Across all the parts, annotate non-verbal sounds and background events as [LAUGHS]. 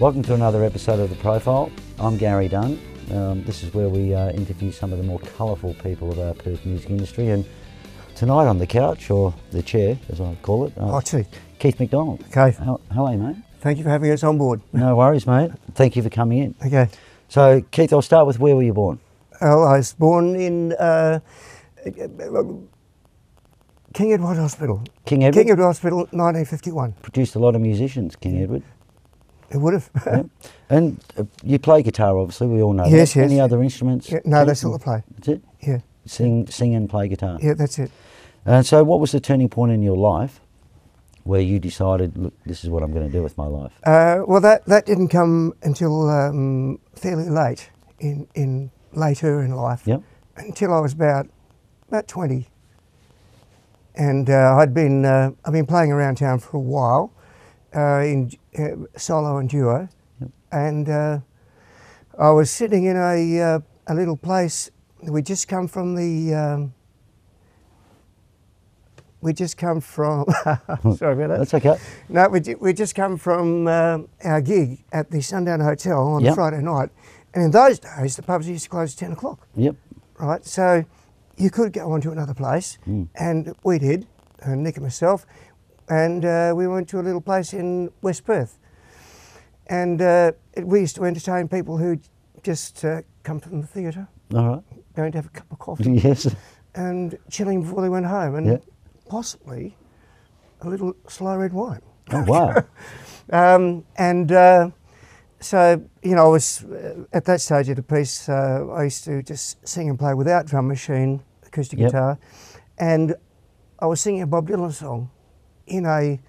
Welcome to another episode of The Profile. I'm Gary Dunn. Um, this is where we uh, interview some of the more colourful people of our Perth music industry. And tonight on the couch, or the chair as I call it, uh, Oh, gee. Keith McDonald. Okay. How, how are you, mate? Thank you for having us on board. No worries, mate. Thank you for coming in. Okay. So, Keith, I'll start with where were you born? Well, I was born in uh, King Edward Hospital. King Edward. King Edward Hospital, 1951. Produced a lot of musicians, King Edward. It would have. Yep. And uh, you play guitar, obviously. We all know Yes, that. yes. Any other instruments? Yeah, no, that's all I play. That's it. Yeah. Sing, sing and play guitar. Yeah, that's it. And so, what was the turning point in your life where you decided, look, this is what I'm going to do with my life? Uh, well, that, that didn't come until um, fairly late in, in later in life. Yep. Until I was about about 20. And uh, I'd been uh, I've been playing around town for a while, uh, in solo and duo, Yep. and uh, I was sitting in a uh, a little place. We just come from the. Um, we just come from. [LAUGHS] sorry about that. That's okay. No, we, we just come from um our gig at the Sundown Hotel on Yep. Friday night. And in those days, the pubs used to close at 10 o'clock, Yep. right? So you could go on to another place, Mm. and we did, uh, Nick and myself, and uh, we went to a little place in West Perth. And uh, it, we used to entertain people who just uh, come from the theatre, All right. going to have a cup of coffee [LAUGHS] Yes. and chilling before they went home, and Yeah. possibly a little slow red wine. Oh, wow. [LAUGHS] Um, and uh, so, you know, I was uh, at that stage of the piece, uh, I used to just sing and play without drum machine, acoustic Yep. guitar. And I was singing a Bob Dylan song in a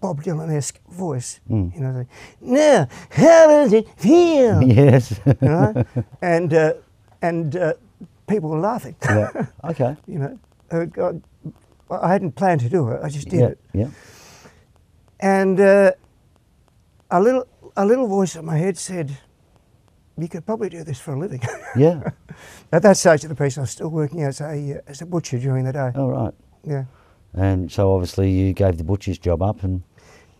Bob Dylan esque voice. Mm. You know, now, how does it feel? [LAUGHS] yes. you know? and uh, and uh, people were laughing. yeah. [LAUGHS] Okay. you know, uh, God, I hadn't planned to do it, I just did yeah. it. Yeah. And uh, a little a little voice in my head said, "You could probably do this for a living." [LAUGHS] Yeah. At that stage of the piece, I was still working as a uh, as a butcher during the day. All right. Yeah, And so, obviously, you gave the butcher's job up and,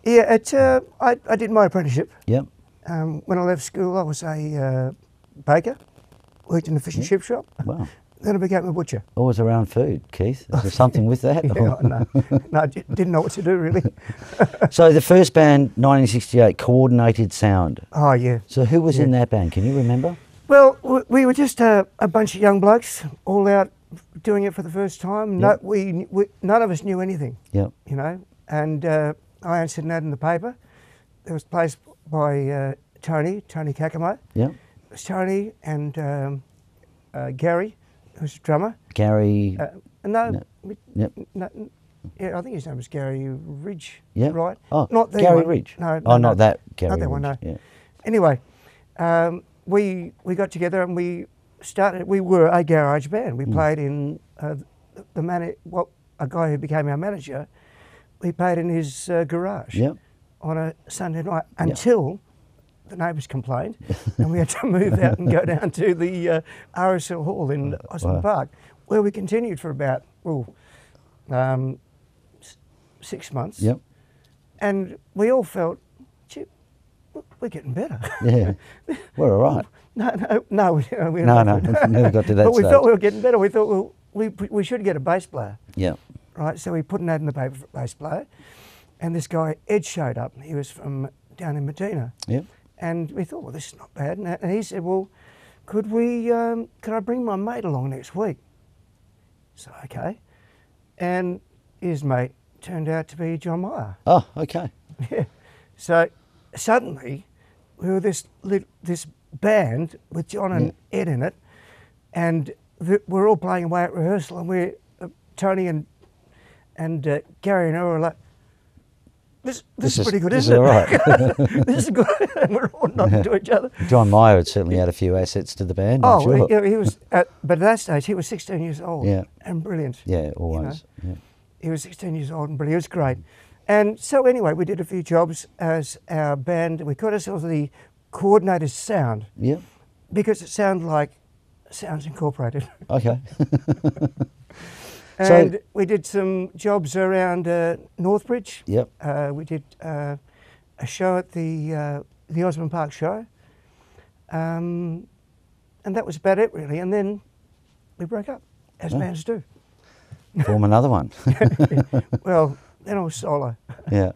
yeah. It, uh, I I did my apprenticeship. yep. Um, when I left school, I was a uh, baker, worked in a fish and Yeah. chip shop. Wow. [LAUGHS] Then I became a butcher. Always around food, Keith. Is there something with that? [LAUGHS] Yeah, no, no, I didn't know what to do really. [LAUGHS] so, the first band, 1968, Coordinated Sound. Oh yeah. So, who was in that band? Can you remember? Well, we were just a, a bunch of young blokes, all out doing it for the first time. No, we, we none of us knew anything, Yep. you know. And uh, I answered an ad in the paper. It was placed by uh, Tony, Tony Kakamo. Yep. It was Tony and um, uh, Gary, who's a drummer. Gary. Uh, no, No. Yep. no, yeah, I think his name was Gary Ridge. Yep. Right. Oh, not the Gary one. Ridge. No, oh, not no. that Gary Not that one, no. Yeah. Anyway, um, we we got together and we started. We were a garage band. We Mm. played in uh, the, man, what a guy who became our manager. We played in his uh, garage Yep. on a Sunday night until the neighbours complained, [LAUGHS] and we had to move out and go down to the uh, RSL Hall in Osborne Wow. Park, where we continued for about well, um, s- six months. Yep. And we all felt, we're getting better. Yeah. [LAUGHS] We're all right. No, no, no, we, we No, no, never got to that But we stage. felt we were getting better. We thought, well, we, we should get a bass player, Yep. right? So we put an ad in the paper for a bass player, and this guy Ed showed up. He was from down in Medina, Yep. and we thought, well, this is not bad. And, he said, well, could we, um, could I bring my mate along next week? So okay, and his mate turned out to be John Meyer. Oh, okay. [LAUGHS] Yeah. So suddenly, we were this lit, this band with John and Ed in it, and we're all playing away at rehearsal, and we're uh, Tony and and uh, Gary and I were like, "This this, is, pretty good, isn't is it? all right. [LAUGHS] this is good." [LAUGHS] and we're all nodding to each other. John Meyer had certainly had a few assets to the band. Oh, sure. he, he was, at, but at that stage he was 16 years old. Yeah. And brilliant. yeah, always. Yeah. He was 16 years old and brilliant. He was great. And so anyway, we did a few jobs as our band. We called ourselves the Coordinated Sound Yeah. because it sounded like Sounds Incorporated. [LAUGHS] Okay. So- and we did some jobs around uh, Northbridge. yep. Uh, we did uh, a show at the uh, the Osborne Park show. Um, and that was about it, really. And then we broke up, as Oh. bands do. [LAUGHS] Form another one. [LAUGHS] Well, then I was solo. yeah.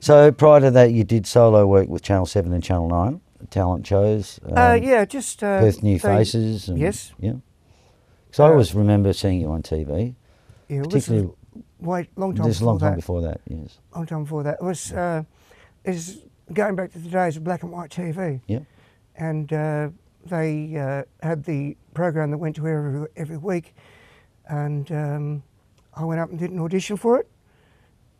So prior to that, you did solo work with Channel Seven and Channel Nine, talent shows. uh, um, yeah, just. Uh, Perth New they- Faces. And, yes. Yeah. So I Uh, always remember seeing you on TV. Yeah, this particularly- was way, long time a before long time that. before that. Yes. long time before that. It was uh, is going back to the days of black and white TV, Yeah. and uh, they uh, had the program that went to air every, every week, and um, I went up and did an audition for it,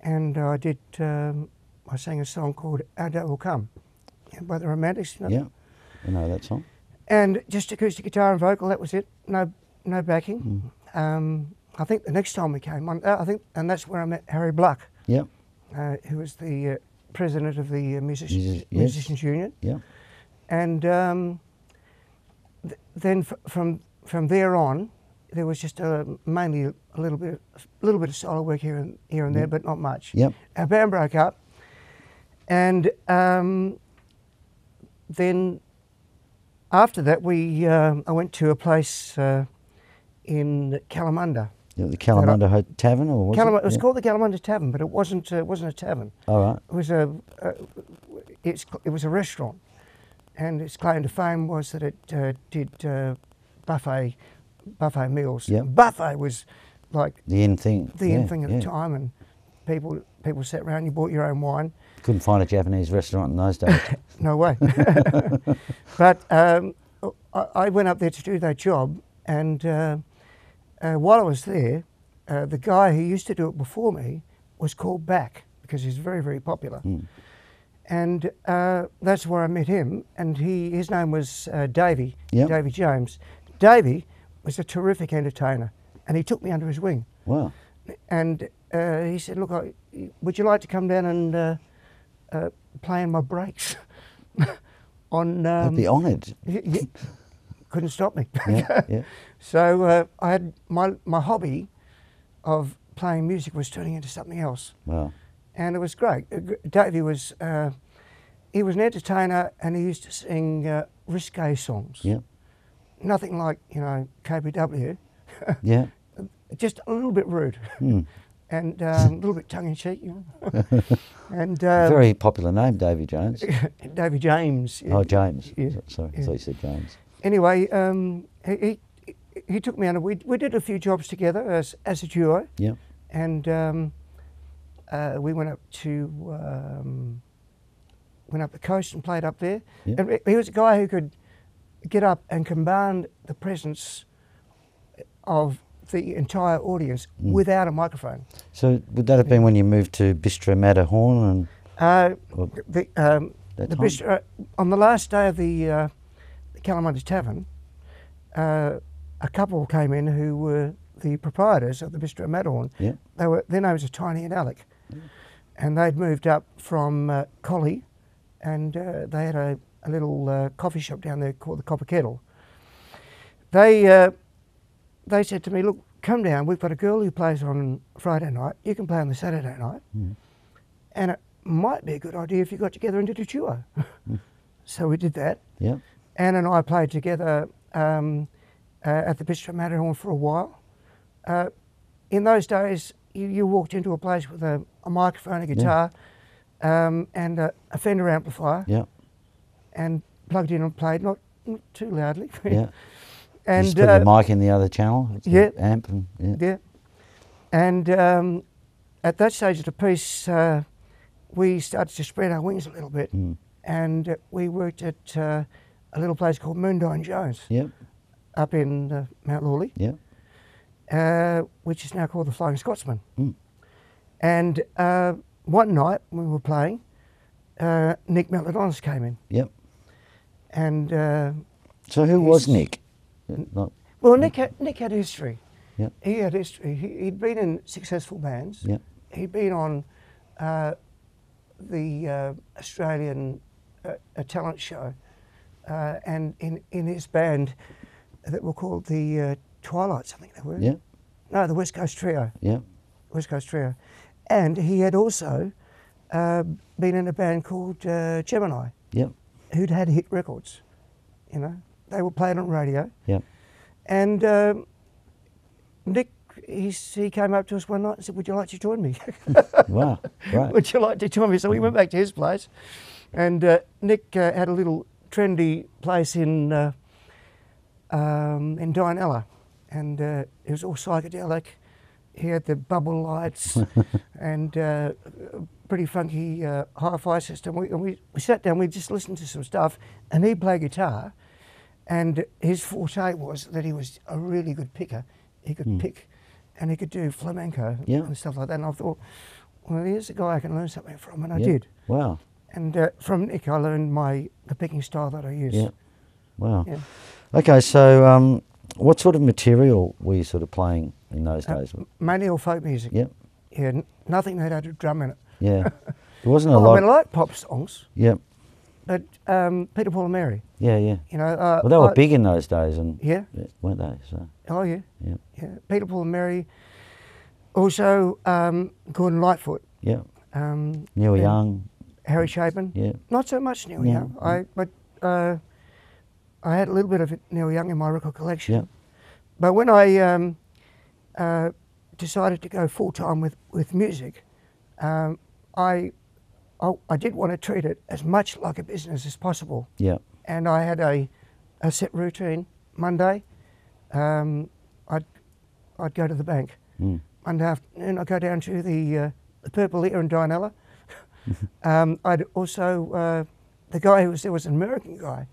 and I did. Um, I sang a song called "Our Day Will Come" by the Romantics, you know? Yeah. I know that song. and just acoustic guitar and vocal. That was it. No, no backing. Um, I think the next time we came on, uh, I think, and that's where I met Harry Bluck. Yeah. uh, who was the uh, president of the uh, music- Music- yes. musicians union, Yeah. and um, th- then f- from from there on, there was just uh, mainly a little bit a little bit of solo work here and here and there, but not much. Yep. Our band broke up, and um, then after that, we uh, I went to a place uh, in Kalamunda. Yeah, the Kalamunda Ho- Tavern, or was it? it was Yeah. called the Kalamunda Tavern, but it wasn't uh, wasn't a tavern. All right. It was a, uh, it's, it was a restaurant, and its claim to fame was that it uh, did uh, buffet, buffet meals. Yep. Buffet was like The end thing. the yeah, end thing at yeah. the time, and people people sat around. You bought your own wine. Couldn't find a Japanese restaurant in those days. [LAUGHS] No way. [LAUGHS] but um, I, I went up there to do that job, and uh, uh, while I was there, uh, the guy who used to do it before me was called back because he's very, very popular. Mm. And uh, that's where I met him, and he his name was uh, Davey, Yep. Davey James. Davey was a terrific entertainer, and he took me under his wing. wow. And uh, he said, "Look, I, would you like to come down and uh, play in my brakes [LAUGHS] On I'd um, be honoured. couldn't stop me. Yeah. [LAUGHS] yeah. so uh, I had my my hobby of playing music was turning into something else, Wow. and it was great. Uh, Davey was uh, he was an entertainer, and he used to sing uh, risque songs. Yeah. Nothing like you know KBW, [LAUGHS] Yeah. just a little bit rude. Mm. And um, a little bit tongue in cheek, you know. [LAUGHS] and um, Very popular name, Davy Jones. [LAUGHS] Davy James. Oh, James. Yeah. Sorry, I Yeah. thought you said James. Anyway, um, he, he he took me under. We we did a few jobs together as as a duo, Yeah. and um, uh, we went up to um, went up the coast and played up there. Yeah. And he was a guy who could get up and command the presence of the entire audience Mm. without a microphone. So would that have been when you moved to Bistro Matterhorn and Uh, the um, the bistro, on the last day of the, uh, the Tavern, uh, a couple came in who were the proprietors of the Bistro Matterhorn. Yeah. They were their names were Tiny and Alec, and they'd moved up from uh, Collie, and uh, they had a, a little uh, coffee shop down there called the Copper Kettle. They uh, they said to me, "Look, come down. We've got a girl who plays on Friday night. You can play on the Saturday night, Mm. and it might be a good idea if you got together and did a duo." [LAUGHS] so we did that. yeah, Anne and I played together um, uh, at the Bistro Matterhorn for a while. Uh, in those days, you, you walked into a place with a, a microphone, a guitar, um, and a, a Fender amplifier, yeah, and plugged in and played, not, not too loudly. [LAUGHS] yeah. And just put uh, the mic in the other channel. it's the yeah. Amp and yeah. Yeah. And um, at that stage of the piece, uh, we started to spread our wings a little bit. Mm. And uh, we worked at uh, a little place called Moondyne Joe's Yep. up in uh, Mount Lawley, Yeah. uh, which is now called the Flying Scotsman. Mm. And uh, one night when we were playing, uh, Nick Meladonis came in. Yep. And, uh, So who was He's- Nick? Not, well, Nick had, Nick had history. Yeah. He had history. He, he'd been in successful bands. yeah. he'd been on uh, the uh, Australian uh, a talent show, uh, and in, in his band that were called the uh, Twilights, I think they were. Yeah. No, the West Coast Trio. Yeah. West Coast Trio, and he had also uh, been in a band called uh, Gemini. Yep. who'd had hit records. You know, they were played on radio. Yep. And um, Nick, he, he came up to us one night and said, "Would you like to join me? [LAUGHS] Wow. Right. [LAUGHS] Would you like to join me?" So we went back to his place, and uh, Nick uh, had a little trendy place in uh, um, in Dianella, and uh, it was all psychedelic. He had the bubble lights [LAUGHS] and uh, a pretty funky uh, hi-fi system. We, and we, we sat down, we just listened to some stuff, and he played guitar. And his forte was that he was a really good picker. He could pick, and he could do flamenco. Yeah. and stuff like that. And I thought, well, here's a guy I can learn something from, and I Yep. did. Wow. And uh, from Nick, I learned my the picking style that I use. Yeah. Wow. Yeah. Okay, so um, what sort of material were you sort of playing in those Uh, days? mainly all folk music. Yep. Yeah, n- nothing that had a drum in it. Yeah. [LAUGHS] There wasn't a Well, lot. I mean, I like pop songs, Yep. But um, Peter, Paul, and Mary. Yeah, yeah. You know. Uh, Well, they were I- big in those days, and Yeah. weren't they? So Oh yeah. yeah, Yeah. Peter, Paul, and Mary. Also, um, Gordon Lightfoot, yeah. um, Neil Young. Harry Chapin. Yeah. Not so much Neil No. Young. I but uh, I had a little bit of Neil Young in my record collection. Yeah. But when I um, uh, decided to go full time with, with music, um, I, I I did want to treat it as much like a business as possible, Yeah. and I had a, a set routine. Monday, um, I'd I'd go to the bank. Mm. Monday afternoon, I'd go down to the uh, the Purple Ear in Dianella. [LAUGHS] um, I'd also uh, the guy who was there was an American guy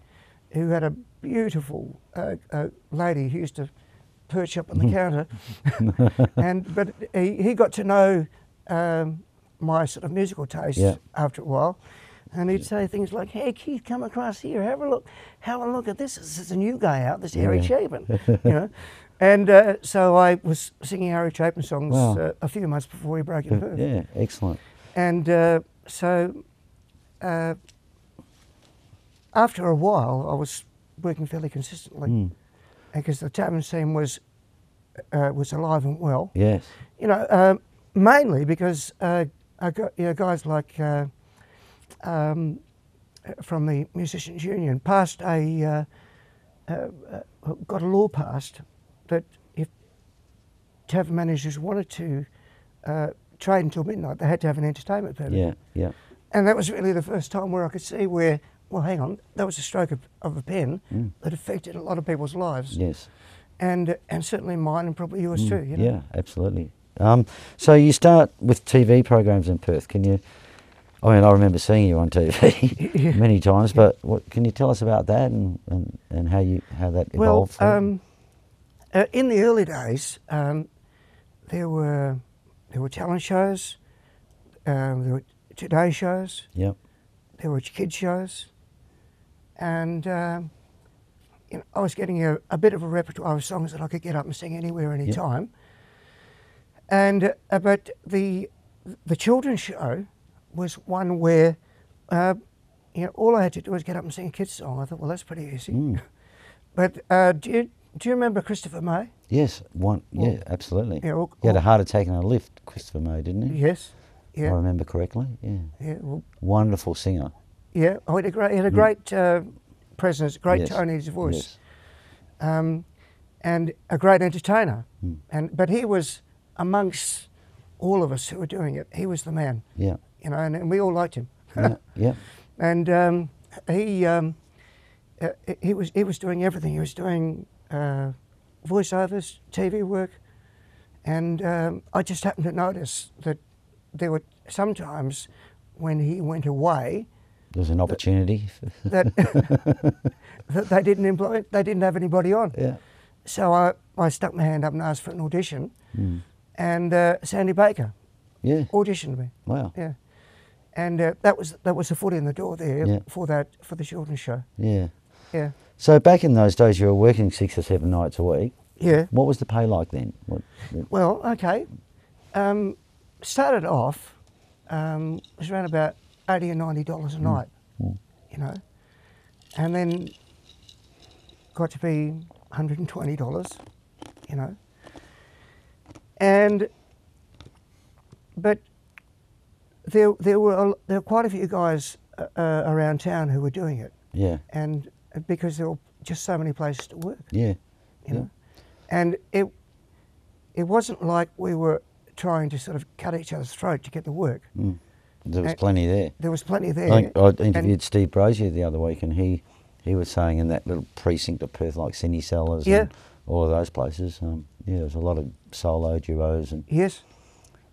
who had a beautiful uh, uh, lady who used to perch up on the counter, [LAUGHS] [LAUGHS] and but he, he got to know um, my sort of musical taste Yeah. after a while. And he'd say things like, "Hey, Keith, come across here. Have a look. Have a look at this. This is a new guy out. This Harry Yeah. Chapin." [LAUGHS] you know. And uh, so I was singing Harry Chapin songs Wow. uh, a few months before he broke in Perth. Yeah. Excellent. And uh, so uh, after a while, I was working fairly consistently Mm. because the Chapman scene was uh, was alive and well. Yes. You know, um mainly because uh, you know, guys like uh, um, from the Musicians Union passed a uh, uh, uh, got a law passed that if tavern managers wanted to uh, trade until midnight, they had to have an entertainment permit. Yeah. Yeah. And that was really the first time where I could see where, well, hang on, that was a stroke of, of a pen Mm. that affected a lot of people's lives, Yes. and and certainly mine and probably yours Mm, too. You know? Yeah, absolutely. Um, so you start with TV programs in Perth. Can you? I mean, I remember seeing you on TV [LAUGHS] many times, but what, can you tell us about that and, and, and how you how that evolved? through? um, uh, in the early days, um, there were there were talent shows, um, there were Today shows, yep. there were kids shows, and um, you know, I was getting a, a bit of a repertoire of songs that I could get up and sing anywhere, Yep. And uh, but the the children's show was one where uh, you know all I had to do was get up and sing a kid's song. I thought, well, that's pretty easy. Mm. [LAUGHS] But uh, do you do you remember Christopher May? Yes. One. Well, yeah. Absolutely. yeah, well- he had a heart attack in a lift, Christopher May, didn't he? Yes. Yeah. I remember correctly. Yeah. Yeah. Well, Wonderful singer. yeah. Oh, he had a great, he had a great uh, presence, great Yes, tone in his voice. Yes. um, and a great entertainer. Mm. And but he was amongst all of us who were doing it. He was the man, Yeah. you know, and, and we all liked him. yeah. [LAUGHS] Yeah. And um, he um, uh, he was he was doing everything. He was doing uh, voiceovers, TV work, and um, I just happened to notice that there were sometimes when he went away There was an opportunity. for- that [LAUGHS] that they didn't employ they didn't have anybody on. yeah. So I, I stuck my hand up and asked for an audition, Mm. And uh, Sandy Baker Yeah. auditioned me. Wow. Yeah, and uh, that was that was a foot in the door there Yeah. for that for the children's show. Yeah. Yeah, So back in those days, you were working six or seven nights a week. yeah. What was the pay like then? What, Well, okay. Um, started off um, it was around about eighty or ninety dollars a night, Mm. you know, and then got to be one hundred and twenty dollars, you know, and but there there were a, there were quite a few guys uh, uh, around town who were doing it, Yeah. and uh, because there were just so many places to work, Yeah. you Yeah. know, and it it wasn't like we were trying to sort of cut each other's throat to get the work. Mm. There was And- plenty there. There was plenty there. I, I and- interviewed Steve Brazier the other week, and he he was saying in that little precinct of Perth, like Sydney Cellars Yeah. and all of those places, um, yeah, there's a lot of solo duos and yes,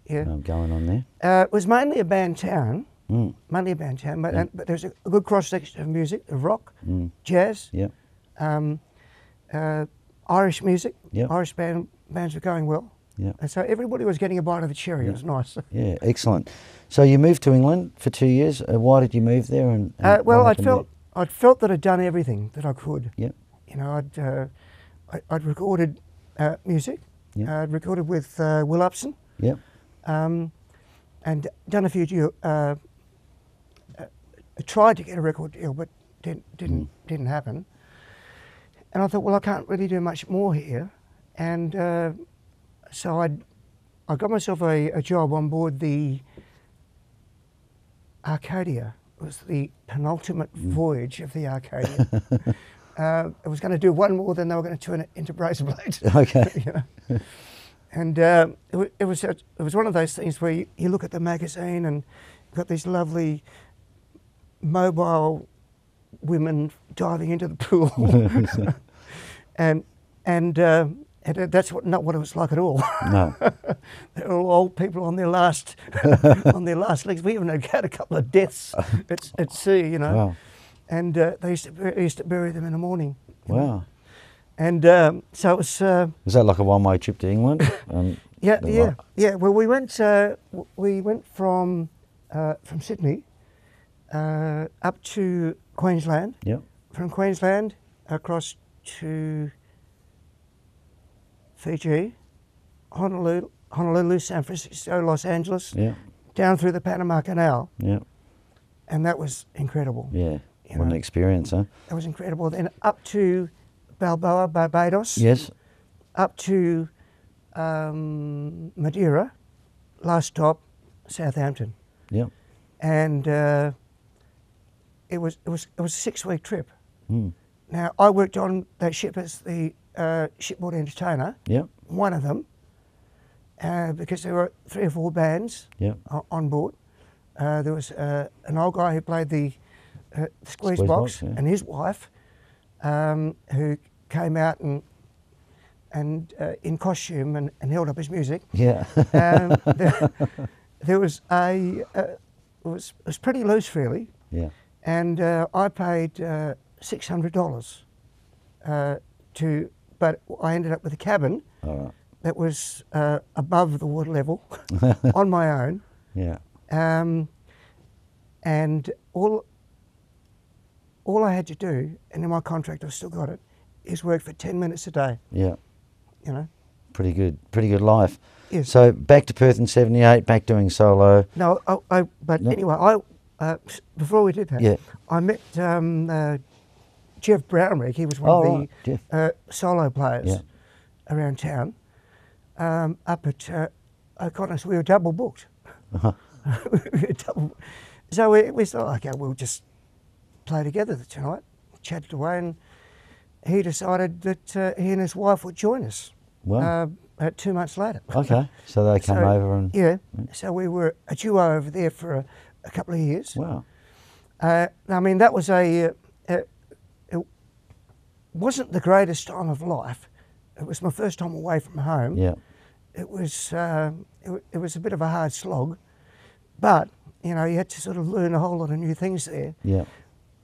yeah. um, going on there. Uh, it was mainly a band town, Mm. mainly a band town, but, Yeah. and, but there's a, good cross section of music, of rock, Mm. jazz, Yeah. um, uh, Irish music. Yeah. Irish band, bands were going well. Yeah. And so everybody was getting a bite of the cherry. Yeah. It was nice. [LAUGHS] Yeah. Excellent. So you moved to England for two years. Uh, why did you move there? And, and Uh, well, I felt I'd felt that I'd done everything that I could. there? You know, I'd uh, I, I'd recorded uh, music. Yeah. I'd recorded with uh, Will Upson, Yeah. Yeah. um, and done a few deal. Uh, uh, tried to get a record deal, but didn't didn't Mm. didn't happen. And I thought, well, I can't really do much more here, and uh, so I I got myself a, a job on board the Arcadia. It was the penultimate Mm. voyage of the Arcadia. [LAUGHS] uh, it was going to do one more, then they were going to turn it into razor blades. [LAUGHS] Okay. [LAUGHS] you know. And uh, it, it was a- it was one of those things where you, you look at the magazine and you've got these lovely mobile women diving into the pool, [LAUGHS] and and uh, and uh, that's what not what it was like at all. No. They're all old people on their last on their last legs. We even had a couple of deaths at, at sea, you know. Wow. And uh, they used to bur- used to bury them in the morning. know. Wow. And um, so it was. Uh, Was that like a one-way trip to England? [LAUGHS] Um, Yeah, yeah, yeah. Well, we went. Uh, we went from uh, from Sydney uh, up to Queensland. Yep. From Queensland across to Fiji, Honolulu, Honolulu, San Francisco, Los Angeles, Yeah. down through the Panama Canal, Yeah. and that was incredible. Yeah. You What an experience, huh? That was incredible. Then up to Balboa, Barbados. Yes. up to um, Madeira, last stop, Southampton, Yeah. and uh, it was it was it was a six week trip. Mm. Now I worked on that ship as the uh, shipboard entertainer, Yep. one of them, uh, because there were three or four bands Yep. on board. Uh, there was uh, an old guy who played the uh, squeeze, Squeeze box, box, yeah. and his wife, um, who came out and and uh, in costume and, and held up his music. Yeah. Um, [LAUGHS] there, there was a uh, it was it was pretty loose really, yeah. and uh, I paid uh, six hundred dollars uh, to, but I ended up with a cabin All right. that was uh, above the water level [LAUGHS] on my own, Yeah. um, and all all I had to do, and in my contract I've still got it, is work for ten minutes a day. Yeah. You know. Pretty good. Pretty good life. Yes. So back to Perth in '78. Back doing solo. No, I, I, but No. anyway, I uh, before we did that, Yeah. I met um, uh, Jeff Brownrigg. He was one Oh, of the right, uh, solo players Yeah. around town. Um, up at uh, O'Connor's, we were double booked. Uh-huh. [LAUGHS] we were double, so we, we thought, okay, we'll just play together tonight. Chatted away, and he decided that uh, he and his wife would join us. Wow. Uh, two months later. okay. So they came So, over and Yeah. So we were a duo over there for a, a couple of years. wow. Uh, I mean, that was a. Uh, it wasn't the greatest time of life. It was my first time away from home. Yeah. It was. Uh, it, it was a bit of a hard slog, but you know, you had to sort of learn a whole lot of new things there. Yeah.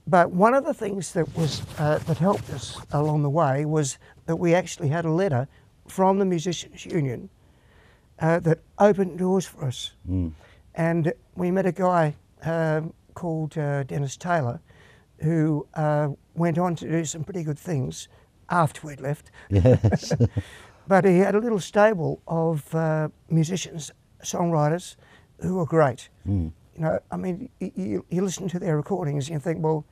But one of the things that was uh, that helped us along the way was that we actually had a letter from the Musicians Union uh, that opened doors for us. Mm. And we met a guy um, called uh, Dennis Taylor, who uh, went on to do some pretty good things after we'd left. Yes. [LAUGHS] But he had a little stable of uh, musicians, songwriters, who were great. mm. You know, I mean, you, you, you listen to their recordings and you think, well,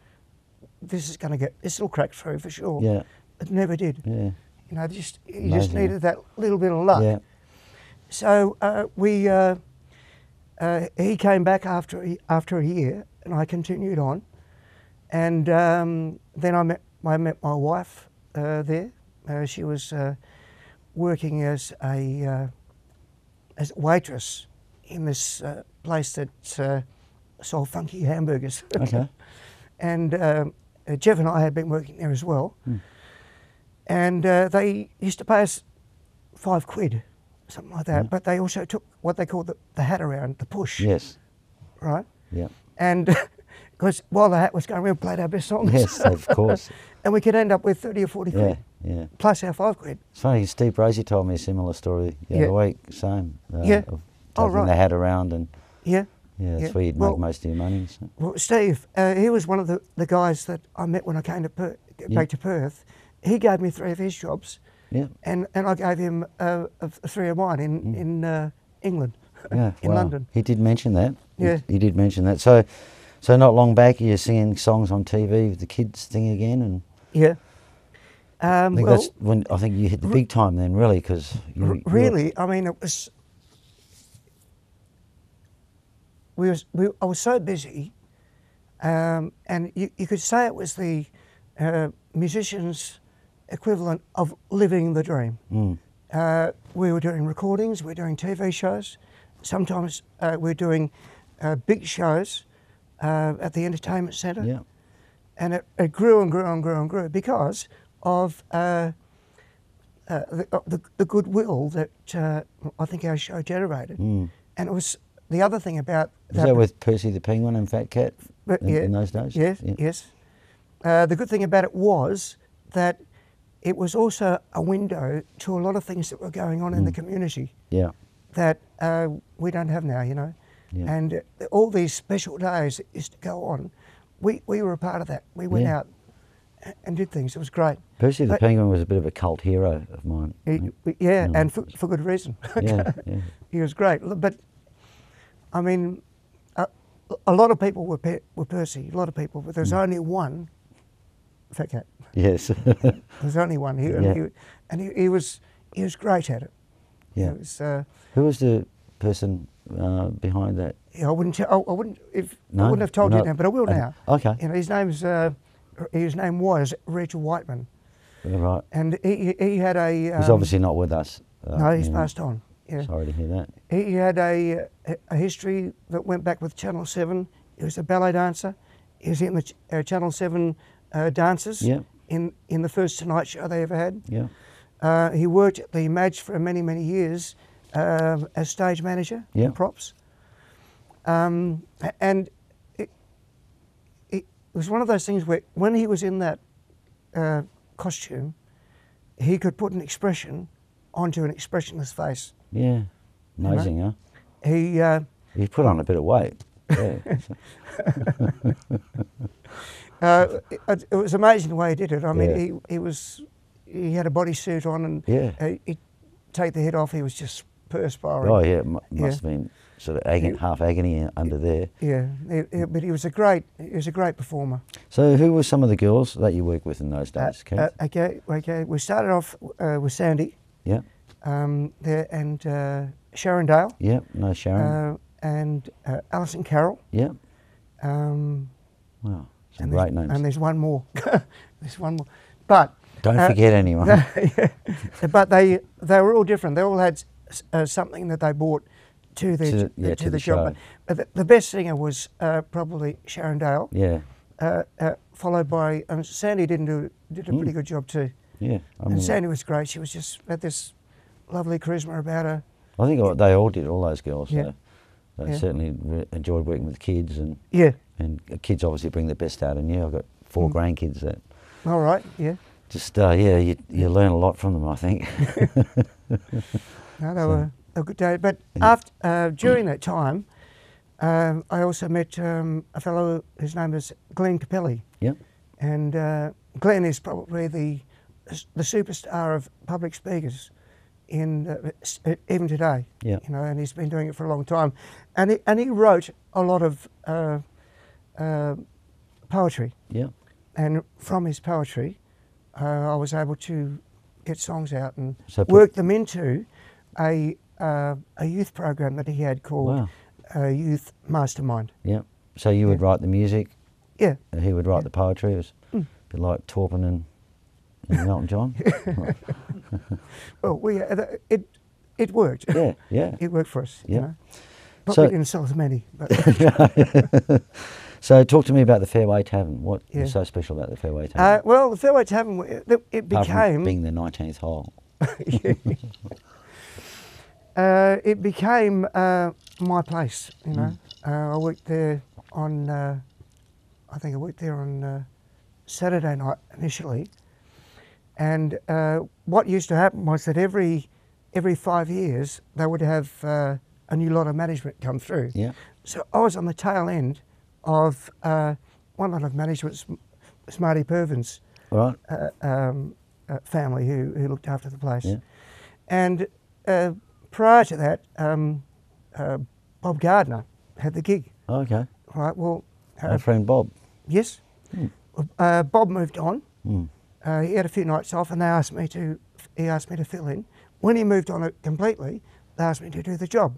this is going to get, this will crack through for sure. Yeah. It never did. Yeah. You know, just you just needed that little bit of luck. Yeah. So uh, we, uh, uh, he came back after after a year, and I continued on, And um, then I met I met my wife uh, there. Uh, she was uh, working as a uh, as a waitress in this uh, place that uh, sold funky hamburgers. Okay. [LAUGHS] and um, uh, Jeff and I had been working there as well. Hmm. And uh, they used to pay us five quid, something like that. Yeah. But they also took what they called the, the hat around, the push, Yes. right? Yeah. And [LAUGHS] because while the hat was going, we played our best songs. Yes, of [LAUGHS] course. and we could end up with 30 or 40 quid, Yeah. yeah. plus our five quid. It's funny. Steve Brazy told me a similar story the Yeah. other week. Same. Uh, Yeah. Of Oh, taking right. the hat around and Yeah. Yeah, that's Yeah. where you'd Well- make most of your money. So. Well, Steve, uh, he was one of the, the guys that I met when I came to Perth, Yeah. back to Perth. He gave me three of his jobs, Yeah. and, and I gave him uh, three of mine in, Mm. in uh, England, Yeah. [LAUGHS] in wow. London. He did mention that. He- Yeah. He, did mention that. So, so not long back, you're singing songs on TV with the kids thing again, and Yeah. I Um, think well, that's when I think you hit the big time then, really, because you, r- you- really, I mean, it was. We was, we, I was so busy, um, and you, you could say it was the uh, musician's equivalent of living the dream. Mm, Uh, we were doing recordings, we were doing TV shows. Sometimes uh, we we're doing uh, big shows uh, at the entertainment centre. yeah. And it, it grew and grew and grew and grew because of uh, uh, the, the, the goodwill that uh, I think our show generated. Mm. And it was the other thing about Was that with Percy the Penguin and Fat Cat in, yeah, in those days? Yes, Yeah. yes. Uh, the good thing about it was that it was also a window to a lot of things that were going on in the Mm. community. Yeah. that uh, we don't have now, you know. Yeah. And uh, all these special days that used to go on, we, we were a part of that. We went Yeah. out and did things. It was great. Percy the But- Penguin was a bit of a cult hero of mine. He- yeah, Mm. and for, for good reason. yeah, [LAUGHS] yeah. he was great. But, I mean, a, a lot of people were, pe- were Percy, a lot of people, but there's Mm. only one fat cat. Yes. [LAUGHS] There's only one. He, and Yeah. he, and he, he, was, he was great at it. yeah. It was, uh, Who was the person uh, behind that? yeah, I wouldn't. I wouldn't. If No? I wouldn't have told No. you now, but I will Uh, now. Okay. You know, his name's uh, his name was Rachel Whiteman, Right. and he he had a. He's um, obviously not with us. uh, no, he's you know. passed on. Yeah, Sorry to hear that. he, he had a, a history that went back with Channel Seven. He was a ballet dancer. He was in the ch- uh, Channel Seven uh, dances. Yeah. In in the first Tonight Show they ever had. Yeah. Uh, he worked at the Maj for many many years um as stage manager. Yeah. in Props. Um, and it, it was one of those things where when he was in that uh, costume, he could put an expression onto an expressionless face. Yeah. Amazing, huh? He, uh, He's put on a bit of weight. [LAUGHS] Yeah. [LAUGHS] uh, it, it was amazing the way he did it. I mean, Yeah. he, he was, he had a bodysuit on and Yeah. uh, he'd take the head off, he was just perspiring. oh, yeah. It mu- Yeah. must have been sort of agony, half agony under there. Yeah, he- he- but he was a great, he was a great performer. So, who were some of the girls that you worked with in those Uh, days, Keith? uh, okay, okay. We started off uh, with Sandy yeah. Um, there and uh, Sharon Dale Yeah. No, Sharon. uh, and uh, Alison Carroll. yeah. Um, Wow. Some and great there's, names. And there's one more. [LAUGHS] there's one more. But Don't uh, forget anyone. [LAUGHS] yeah, but they they were all different. They all had uh, something that they brought to the To the- to, yeah, to the, the job. But, the, the best singer was uh, probably Sharon Dale, yeah. uh, uh, followed by um, Sandy. Didn't do did a pretty Mm. good job too. Yeah. I, and Sandy was great. She was just had this lovely charisma about her. I think they all did, all those girls. Yeah. So they Yeah. certainly re- enjoyed working with kids, and, Yeah. and kids obviously bring the best out in you. I've got four Mm. grandkids that All right. Yeah. just, uh, yeah, you, you learn a lot from them, I think. [LAUGHS] No, they So- were a good day. But Yeah. after uh, during that time, um, I also met um, a fellow. His name is Glenn Capelli, yep. and uh, Glenn is probably the the superstar of public speakers in uh, uh, even today. Yeah. You know, and he's been doing it for a long time, and he, and he wrote a lot of uh, uh, poetry. Yep. and from his poetry, uh, I was able to get songs out and So work them into a uh, a youth program that he had called Wow. Youth Mastermind. Yep. So you would Yeah. write the music, Yeah. he would write the poetry. It was a bit like Taupin and Elton John. [LAUGHS] Well, we uh, it it worked. yeah, yeah. [LAUGHS] It worked for us. Yeah. You know? But So- we didn't sell as many. But, [LAUGHS] So talk to me about the Fairway Tavern. What Yeah. is so special about the Fairway uh, Tavern? well, the Fairway Tavern, it, it became being the 19th hole. uh, it became uh, my place. You know, uh, I worked there on. Uh, I think I worked there on uh, Saturday night initially, and uh, what used to happen was that every every five years they would have uh, a new lot of management come through. Yeah. So I was on the tail end of uh, one lot of management, Smarty Pervins All right. uh, um, uh, family who, who looked after the place. Yeah. And uh, prior to that, um, uh, Bob Gardner had the gig. Okay. Right. Well, Our friend Bob. yes. Uh, Bob moved on. Mm. Uh, he had a few nights off, and they asked me to. He asked me to fill in. When he moved on it completely, they asked me to do the job.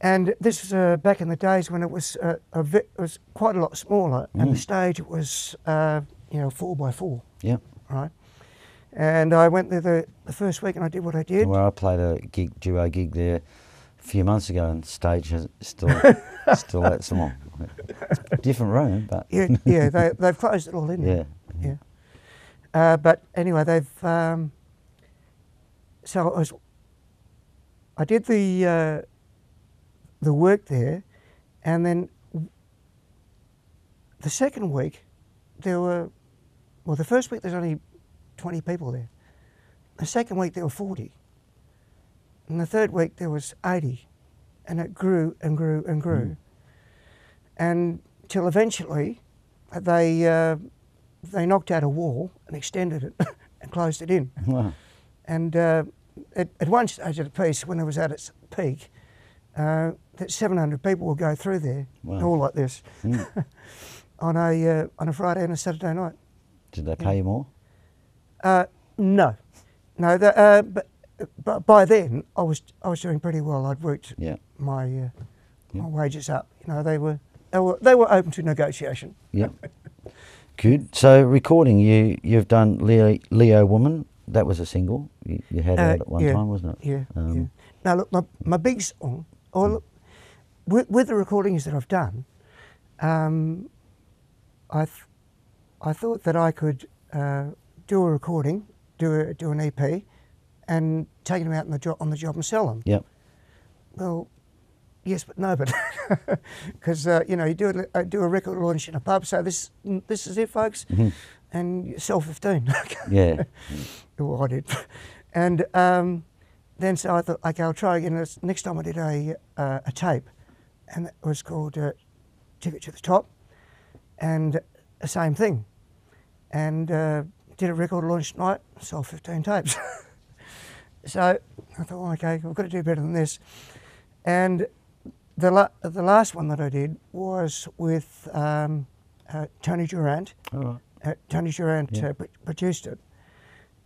And this was uh, back in the days when it was uh, a vi- it was quite a lot smaller, and the stage was uh, you know four by four, Yeah. right? And I went there the, the first week, and I did what I did. Where I played a gig, duo gig there a few months ago, and stage has still [LAUGHS] still that small. Different room, but Yeah, yeah, they, they've closed it all in. yeah. yeah. Uh, but anyway, they've. Um, so I was. I did the uh, the work there, and then the second week, there were, well, the first week there's only twenty people there. The second week there were forty. And the third week there was eighty, and it grew and grew and grew, and till eventually, they. Uh, they knocked out a wall and extended it [LAUGHS] and closed it in. Wow. And uh, at, at one stage of the piece, when it was at its peak, uh, that 700 people would go through there, Wow. all like this, Mm. [LAUGHS] on a uh, on a Friday and a Saturday night. Did they pay you more? Uh, no, no. The, uh, but, but by then, I was I was doing pretty well. I'd worked Yeah. my uh, Yeah. my wages up. You know, they were they were they were open to negotiation. Yeah. [LAUGHS] Good. So recording, you you've done Leo Leo Woman. That was a single you, you had Uh, out at one yeah, time, wasn't it? Yeah, Um, yeah. Now look, my, my big song, or look, with, with the recordings that I've done, um, I th- I thought that I could uh, do a recording, do a, do an EP, and take them out on the job on the job and sell them. Yep. Well, yes, but no, but [LAUGHS] because uh, you know you do a, uh, do a record launch in a pub, so this this is it, folks, and [LAUGHS] you sell fifteen. Mm-hmm. Yeah. Well, I did. And um, then so I thought, okay, I'll try again. Next time I did a, uh, a tape, and it was called uh, Ticket to the Top, and the same thing. And uh, did a record launch night, sold 15 tapes. [LAUGHS] so I thought, okay, I've got to do better than this. And the, la- the last one that I did was with um, uh, Tony Durant right. uh, Tony Durant Yeah. uh, pr- produced it,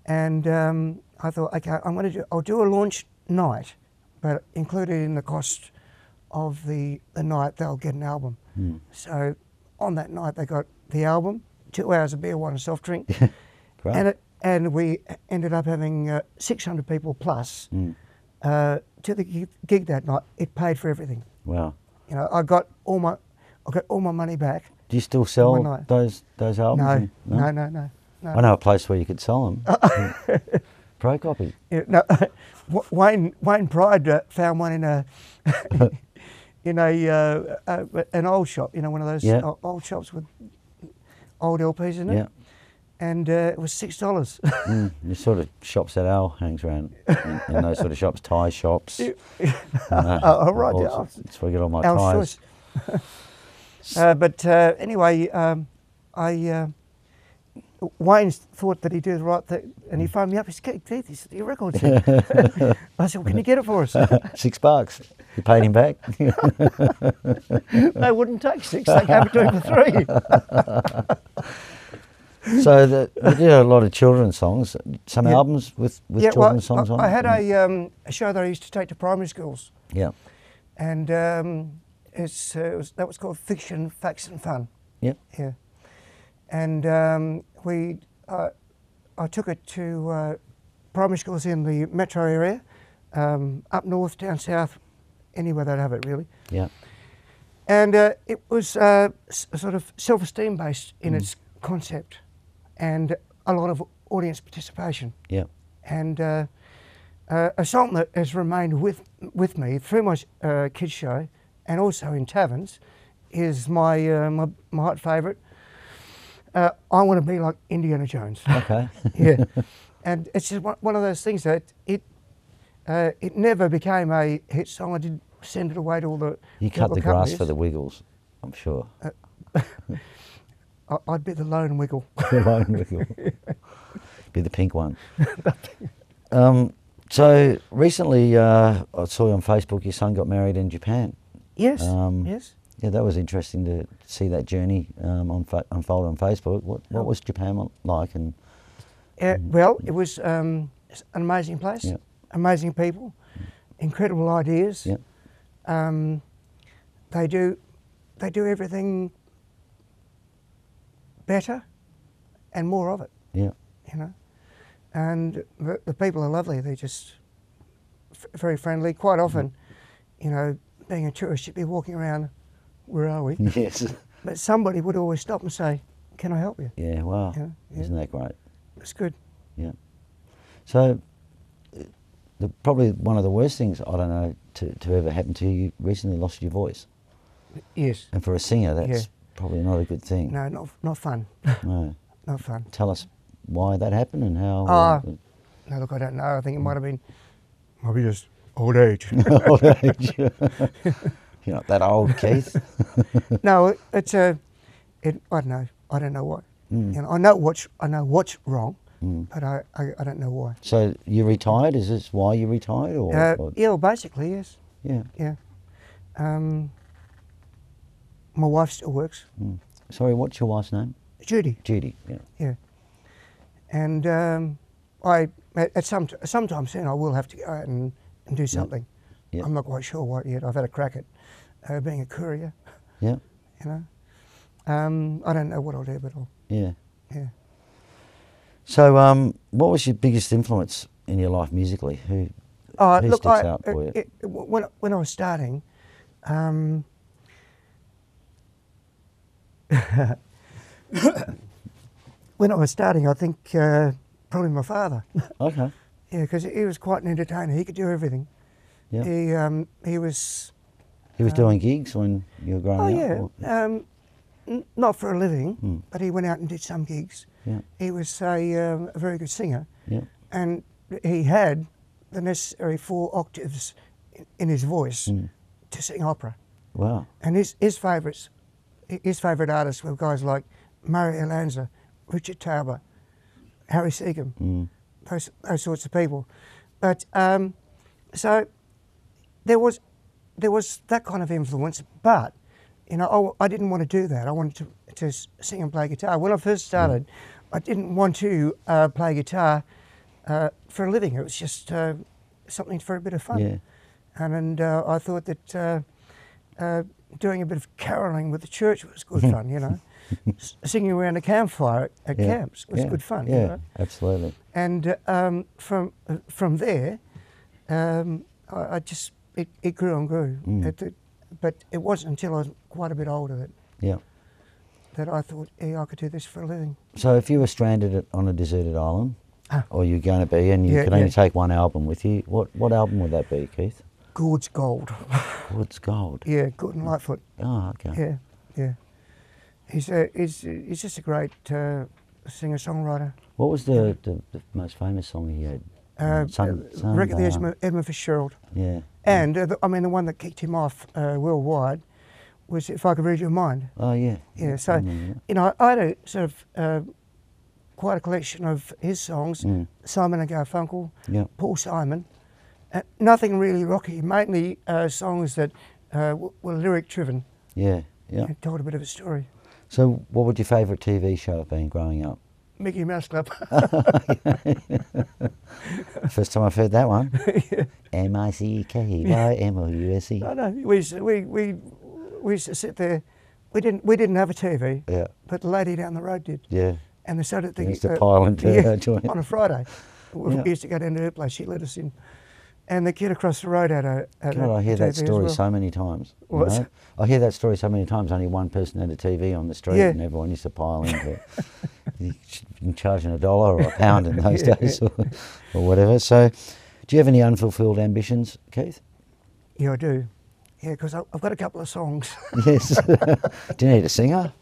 and um, I thought, okay, I'm going to do. I'll do a launch night, but included in the cost of the the night, they'll get an album. Hmm. So on that night, they got the album, two hours of beer, one soft drink, [LAUGHS] and it, and we ended up having uh, 600 people plus Mm. uh, to the gig, gig that night. It paid for everything. Wow. You know, I got all my I got all my money back. Do you still sell those those albums? No, no, no, no, no. I know a place where you could sell them. [LAUGHS] Pro copy. Yeah, no, [LAUGHS] Wa- Wayne Wayne Pride uh, found one in a [LAUGHS] in a uh, uh, an old shop. You know, one of those Yeah. old shops with old LPs in it. Yeah. And uh, it was six dollars. [LAUGHS] Mm. The sort of shops that Al hangs around in, in those sort of shops, tie shops. [LAUGHS] Uh, [LAUGHS] Oh, right, yeah. That's where I get all my Al's ties. uh, but uh, anyway, um, I uh, Wayne thought that he did the right thing, and he phoned me up. He said, "Keith, this is your record." here." I said, well, "Can you get it for us?" Six bucks. You paid him back. they wouldn't take six; they gave it to him for three. So the, you did a lot of children's songs. Some Yeah. albums with, with yeah, well, children's songs I, on. I had a, um, a show that I used to take to primary schools, Yeah. and um, it's, uh, it was, that was called Fiction, Facts and Fun. Yep. Yeah. And um, we, uh, I took it to uh, primary schools in the metro area, um, up north, down south, anywhere they'd have it really. Yeah. And uh, it was uh, s- sort of self-esteem based in Mm. its concept, and a lot of audience participation. Yeah. And uh, uh, a song that has remained with with me through my uh, kids show, and also in taverns, is my uh, my, my hot favourite. Uh, I want to be like Indiana Jones. Okay. [LAUGHS] yeah, and it's just one of those things that it uh, it never became a hit song. I did send it away to all the You cut the grass for the Wiggles, I'm sure. [LAUGHS] I- I'd be the lone wiggle. [LAUGHS] the lone Wiggle. [LAUGHS] Be the pink one. [LAUGHS] um, so recently, uh, I saw you on Facebook. Your son got married in Japan. yes, Um, yes. Yeah, that was interesting to see that journey um, unfold on Facebook. What what Oh. was Japan like? And Uh, well, it was um, an amazing place, Yeah. amazing people, incredible ideas. yeah, Um, they do, they do everything better, and more of it. yeah, You know, and the, the people are lovely. They're just f- very friendly. Quite often, you know, being a tourist, you'd be walking around. Where are we? [LAUGHS] yes, But somebody would always stop and say, "Can I help you?" yeah. Wow, Yeah, yeah. isn't that great? It's good. Yeah. So, uh, the, probably one of the worst things I don't know to, to ever happen to you. You recently lost your voice, Yes. and for a singer, that's Yeah. Probably not a good thing. No, not not fun. [LAUGHS] No. [LAUGHS] not fun. Tell us why that happened and how. Ah. uh, No, look, I don't know. I think it might have been maybe just old age. [LAUGHS] old age. You're not that old, Keith. no, it- it's a. It, I don't know. I don't know why. Mm. You know, I know what's I know what's wrong, Mm. but I, I, I don't know why. So you retired? Is this why you retired, or? Uh, or- yeah, well, basically, yes. yeah. Yeah. Um, my wife still works, Mm. Sorry, what's your wife's name? Judy. Judy. Yeah. Yeah. And um, I at, at some sometime soon I will have to go out and, and do something. Yeah. I'm not quite sure what yet. I've had a crack at uh, being a courier. Yeah. You know. Um, I don't know what I'll do, but I'll Yeah. yeah. So, um, what was your biggest influence in your life musically? Who? Oh, Who look, sticks I, out for you? it- it- when when I was starting, um, [LAUGHS] when I was starting, I think uh, probably my father. Okay. [LAUGHS] yeah, because he was quite an entertainer. He could do everything. Yeah. He um, he was. He was um, doing gigs when you were growing Oh up. Oh yeah, um, n- not for a living, Hmm. but he went out and did some gigs. Yeah. He was a, um, a very good singer, Yeah. and he had the necessary four octaves in, in his voice Mm. to sing opera. Wow. And his his favourites, his favourite artists were guys like Mario Lanza, Richard Tauber, Harry Secombe, Mm. those those sorts of people. But um, so there was there was that kind of influence, but you know I, I didn't want to do that. I wanted to to sing and play guitar. When I first started, I didn't want to uh, play guitar uh, for a living. It was just uh, something for a bit of fun. Yeah. And, and uh, I thought that uh, uh, doing a bit of caroling with the church was good [LAUGHS] fun, you know. S- Singing around a campfire at, at Yeah. camps was yeah. good fun, Yeah. you know. Absolutely. And uh, um, from uh, from there, um, I, I just it, it grew and grew. Mm. It, it- but it wasn't until I was quite a bit older that, Yeah. that I thought, yeah, I could do this for a living. So, if you were stranded at- on a deserted island, Ah. or you're going to be, and you Yeah, could only take one album with you, what what album would that be, Keith? Gord's Gold. Woods Gold. yeah, Gordon Lightfoot. Oh, okay. Yeah, yeah. He's a, he's he's just a great uh, singer songwriter. What was the, the, the most famous song he had? Uh, Sun- uh, reckon the. Edmund, Edmund Fitzgerald. Yeah. And uh, the, I mean, the one that kicked him off uh, worldwide was "If I Could Read Your Mind." Oh, yeah. Yeah, so that. you know, I had a sort of uh, quite a collection of his songs. Mm. Simon and Garfunkel, Yeah. Paul Simon. Uh, nothing really rocky, mainly uh, songs that uh, w- were lyric driven Yeah. Yeah. and told a bit of a story. So, what would your favourite TV show have been growing up? Mickey Mouse Club. [LAUGHS] [LAUGHS] First time I've heard that one. [LAUGHS] M I C K Y M O U S E. I know. We used to, we, we, we used to sit there we didn't we didn't have a TV, Yeah. but the lady down the road did. Yeah. And they started the used to pile into her joint. on a Friday. We Yeah. used to go down to her place. She let us in, and the kid across the road had a. Had God, a I hear that TV story well. so many times. you know? I hear that story so many times. Only one person had a TV on the street, Yeah. and everyone used to pile into it. [LAUGHS] You ch- you charging a dollar or a pound in those [LAUGHS] Yeah. days, or, or whatever. So, do you have any unfulfilled ambitions, Keith? Yeah, I do. Yeah, because I've got a couple of songs. [LAUGHS] Yes. do you need a singer?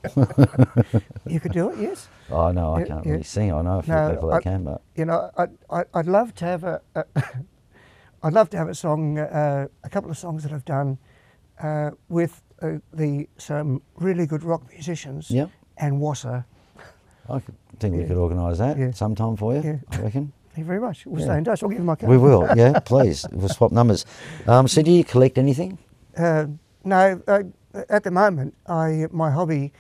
you could do it, yes. Oh no, I Yeah, can't really sing. I know a few No, people that I- can, but You know, I'd, I'd, I'd love to have a, a I'd love to have a song, uh, a couple of songs that I've done uh, with uh, the some really good rock musicians yeah, and Wassa. I think we Yeah. could organise that Yeah. sometime for you. Yeah. I reckon. Thank you very much. We'll stay in touch. I'll give you my card. We will. Yeah, [LAUGHS] please. We'll swap numbers. Um, so, do you collect anything? Uh, no, uh, at the moment, I my hobby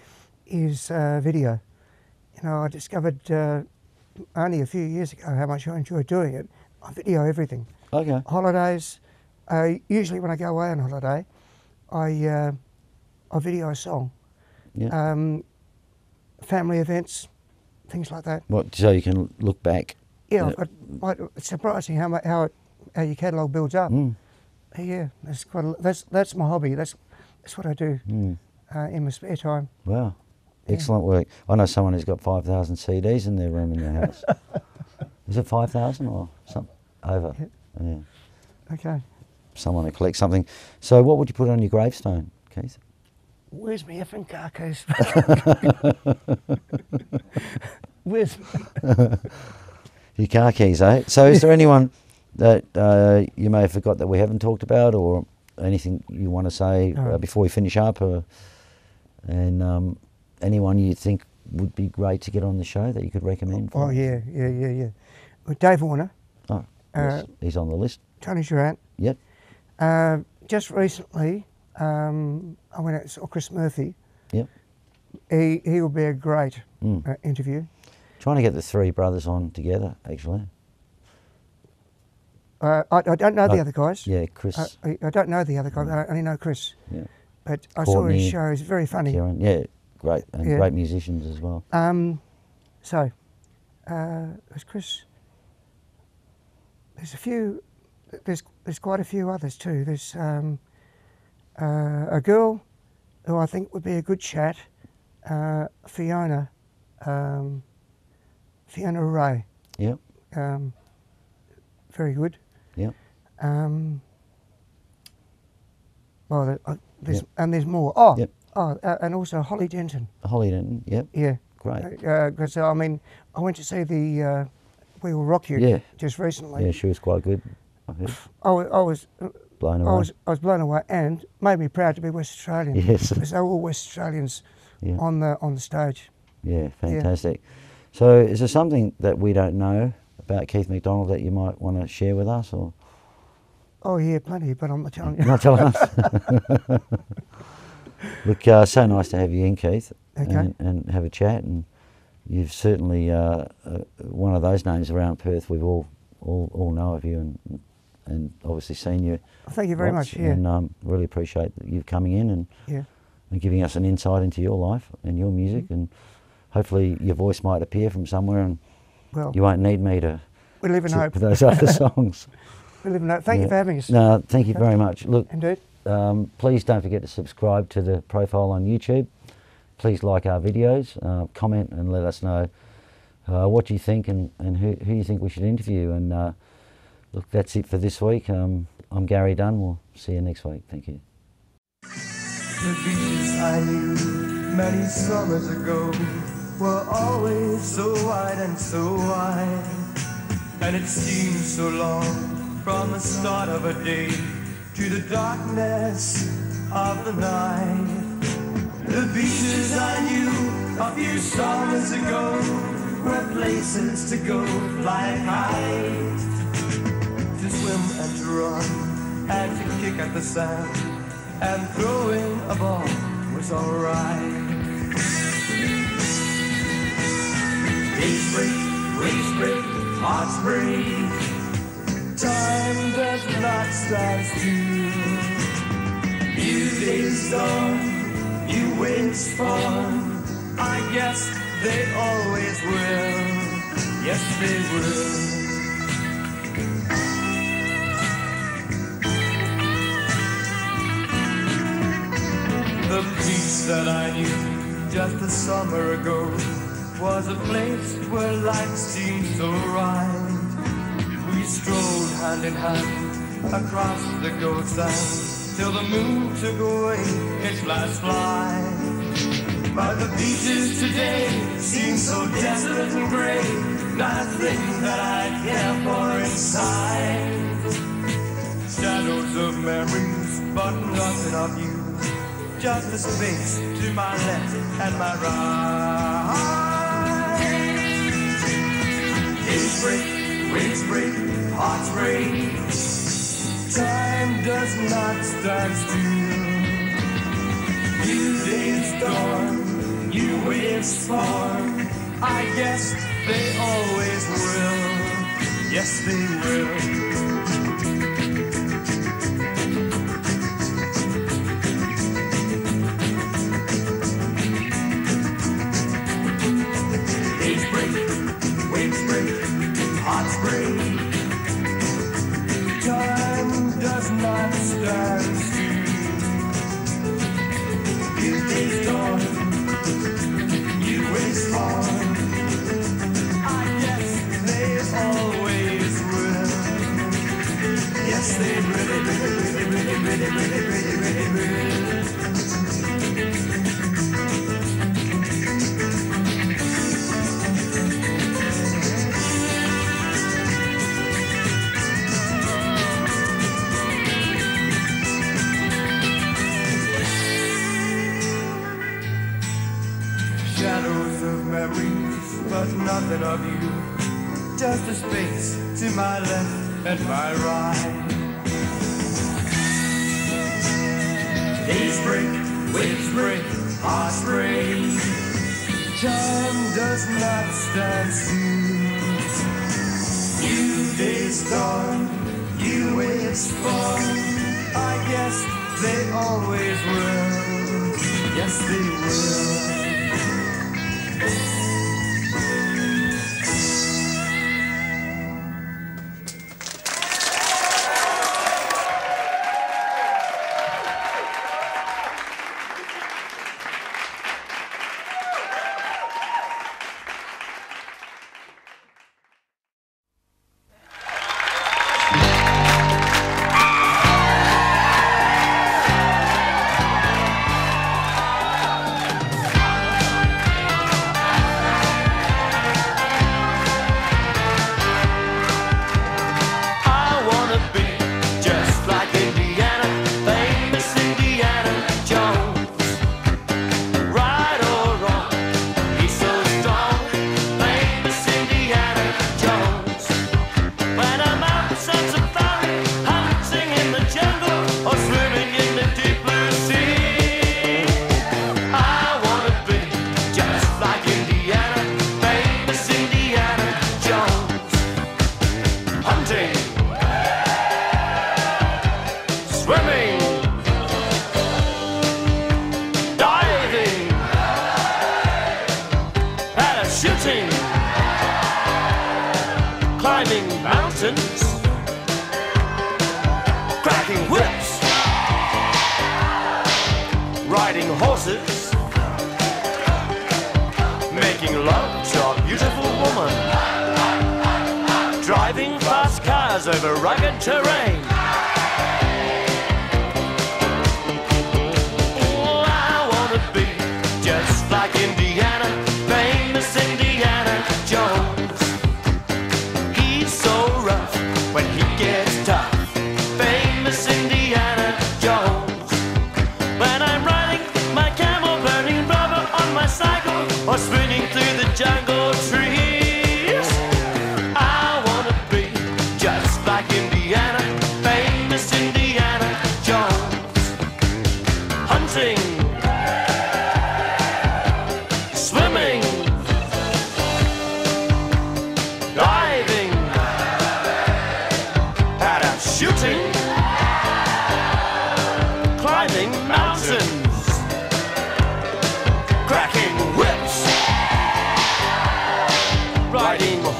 is uh, video. You know, I discovered uh, only a few years ago how much I enjoy doing it. I video everything. Okay. Holidays, uh, usually when I go away on holiday, I uh, I video a song. Yeah. Um, family events, things like that. What? So you can look back. Yeah, Yeah. I've it's surprising how how it, how your catalogue builds up. Mm, Yeah, that's quite. A, that's that's my hobby. That's that's what I do mm. uh, in my spare time. Wow. Yeah. Excellent work. I know someone who's got 5,000 CDs in their room in their house. [LAUGHS] Is it 5,000 or something? Over. Yeah. Yeah. Okay. Someone who collects something. So, what would you put on your gravestone, Keith? Where's my effing car keys? [LAUGHS] Where's [LAUGHS] Your car keys, eh? So, is there anyone that uh, you may have forgot that we haven't talked about, or anything you want to say uh, before we finish up, or, and um, anyone you think would be great to get on the show that you could recommend? for Oh us? yeah, yeah, yeah, yeah. Dave Warner, yes, he's on the list. Tony Durant. Yep. Uh, just recently, um, I went out and saw Chris Murphy. Yep. He he will be a great Mm. uh, interview. Trying to get the three brothers on together, actually. Uh, I, I don't know the Uh, other guys. Yeah, Chris, I, I- don't know the other guy. I only know Chris. yeah, But I saw his show. He's very funny. Kieran, yeah, great, and Yeah. great musicians as well. Um, so, uh, there's Chris. There's a few. There's there's quite a few others too. There's um, uh, a girl who I think would be a good chat. Uh, Fiona. Um, Fiona Ray. Yep, Um, very good. yep, Um, well, there, uh, there's Yep. and there's more. Oh, Yep. oh, uh, and also Holly Denton. Holly Denton, yep, Yeah. great. Because I mean, I went to see the uh, We Will Rock You Yeah. just recently. Yeah, she was quite good. I. I, I was Blown I away. was I was blown away and made me proud to be West Australian. Yes. [LAUGHS] because they were all West Australians Yeah. on the on the stage. Yeah, fantastic. So, is there something that we don't know about Keith McDonald that you might want to share with us, or Oh yeah, plenty, but I'm not telling you. not telling us? [LAUGHS] [LAUGHS] Look, uh, so nice to have you in, Keith, Okay. and, and have a chat. And you've certainly uh, uh, one of those names around Perth. We've all all, all know of you, and and obviously seen you. Thank you very much. Yeah, And um, really appreciate you coming in and, yeah. and giving us an insight into your life and your music, Mm-hmm. and hopefully your voice might appear from somewhere, and Well, you won't need me to. we live in to- hope. for those other [LAUGHS] songs. We live in hope. Thank you for having us. No, thank you very much. Look, Indeed. um, please don't forget to subscribe to the profile on YouTube. Please like our videos, uh, comment, and let us know uh, what you think and, and who, who you think we should interview. And uh, look, that's it for this week. Um, I'm Gary Dunn. We'll see you next week. Thank you. The beaches I knew many summers ago were always so wide and so wide. And it so long from the start of a day to the darkness of the night. The beaches I knew a few summers ago were places to go fly high to swim and to run and to kick at the sand and throwing a ball was alright. Days break, waves break, hearts break. Time does not stand still. Days dawn, you waits for. I guess they always will. Yes, they will. The peace that I knew just a summer ago was a place where life seemed so right. We strolled hand in hand across the gold sand till the moon took away its last flight. But the beaches today seem so desolate and gray, nothing that I care for inside. Shadows of memories, but nothing of you. Just a space to my left and my right. Days break, wings break, hearts break. Time does not stand still. New days dawn, new waves form. I guess they always will. Yes, they will. Days break, waves break, hearts break. Shadows of memories, but nothing of you. Just a space to my left and my right. Break, waves break, hearts break. Time does not stand still. New days dawn, new waves fall. I guess they always will. Yes, they will.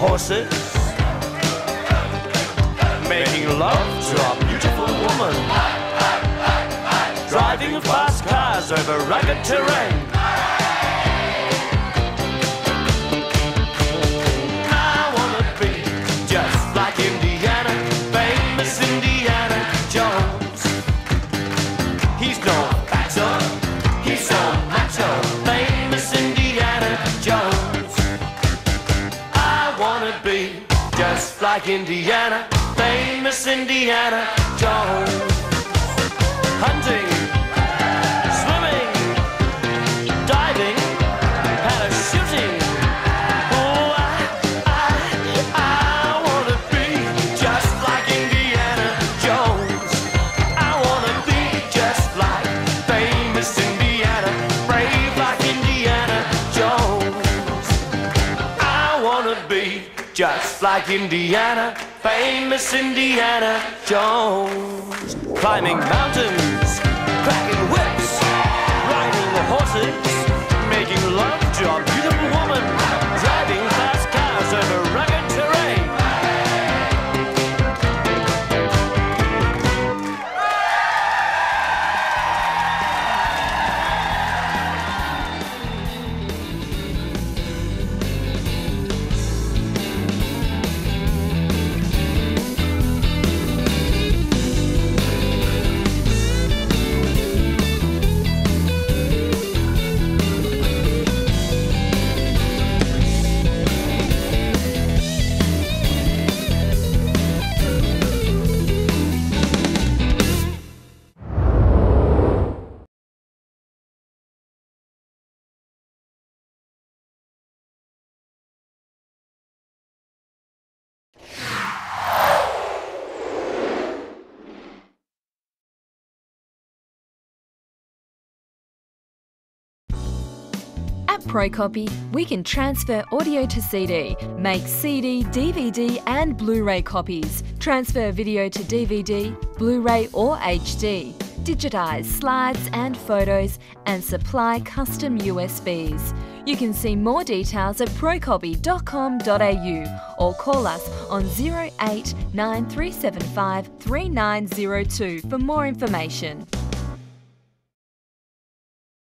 Horses, making love to a beautiful woman, driving fast cars over rugged terrain. Like Indiana, famous Indiana Jones. Hunting, Indiana, famous Indiana Jones. Climbing mountains, cracking whips, riding the horses, making love to At Procopy, we can transfer audio to CD, make CD, DVD, and Blu ray copies, transfer video to DVD, Blu ray, or HD, digitize slides and photos, and supply custom USBs. You can see more details at procopy.com.au or call us on 08 9375 3902 for more information.